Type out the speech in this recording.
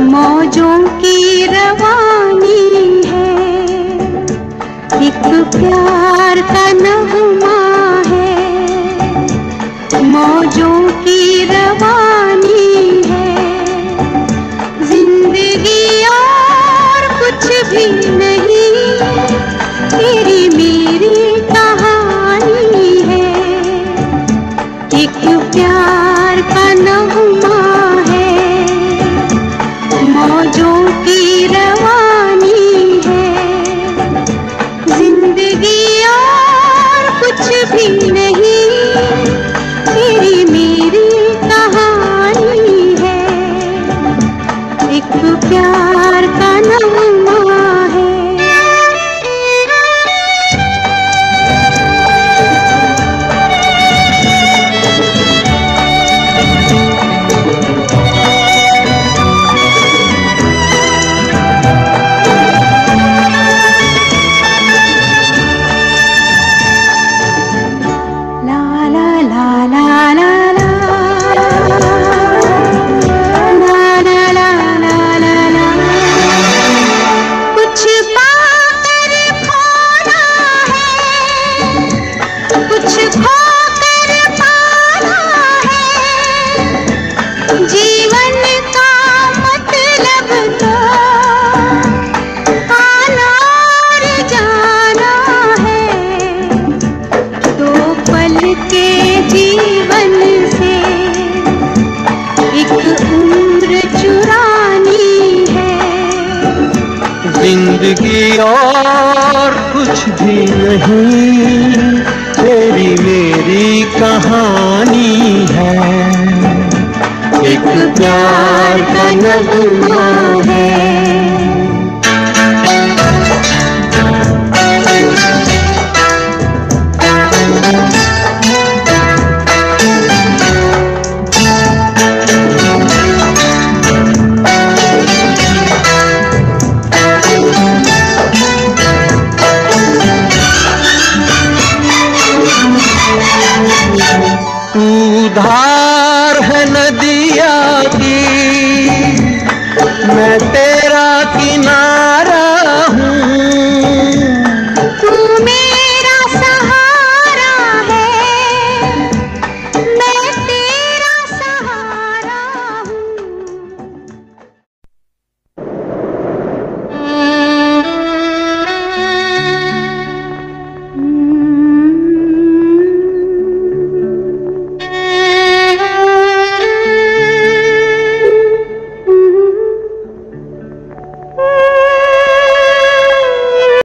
मौजों की रवानी है। एक प्यार का नगमा है। मौजों की रवानी है। ज़िंदगी और कुछ भी प्यार चुरानी है। ज़िंदगी और कुछ भी नहीं, तेरी मेरी कहानी है। एक प्यार का नगमा है। तू धार है नदिया की।